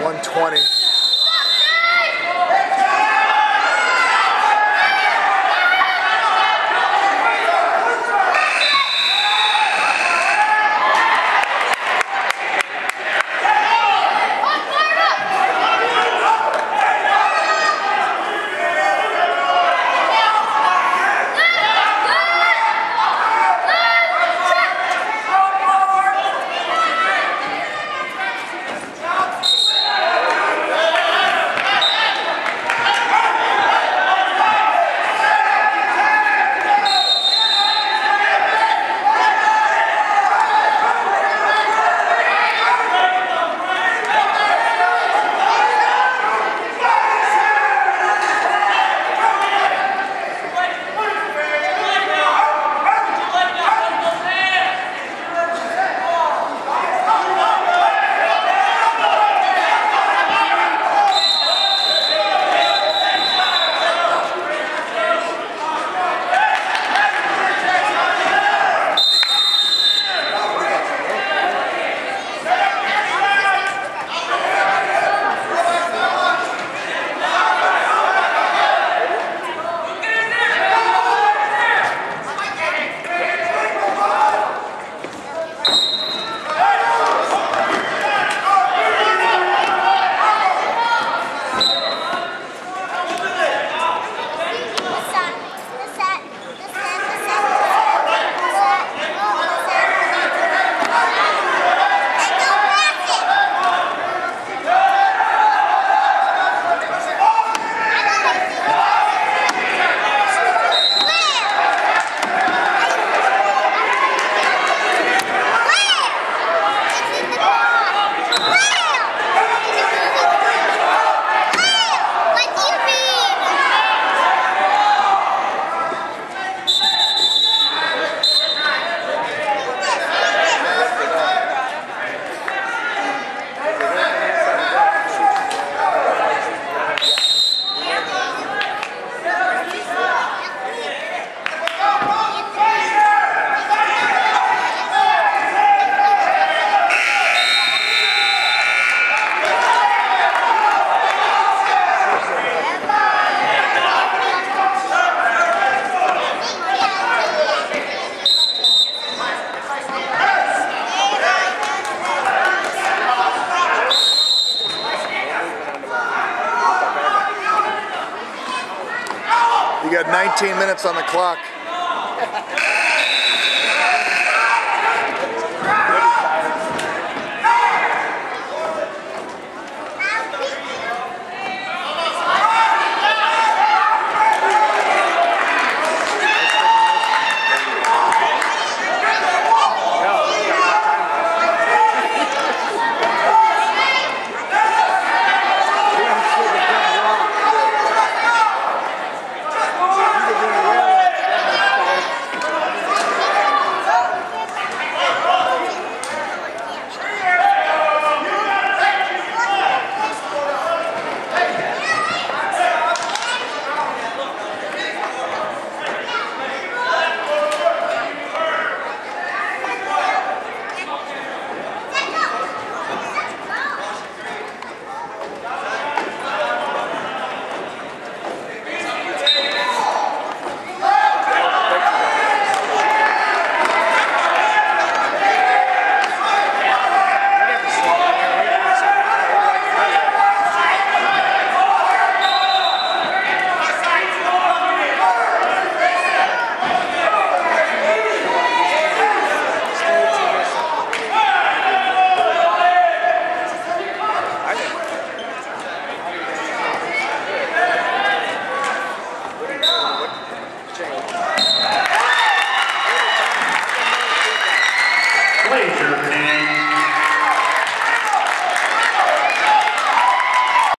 120. You got 19 minutes on the clock.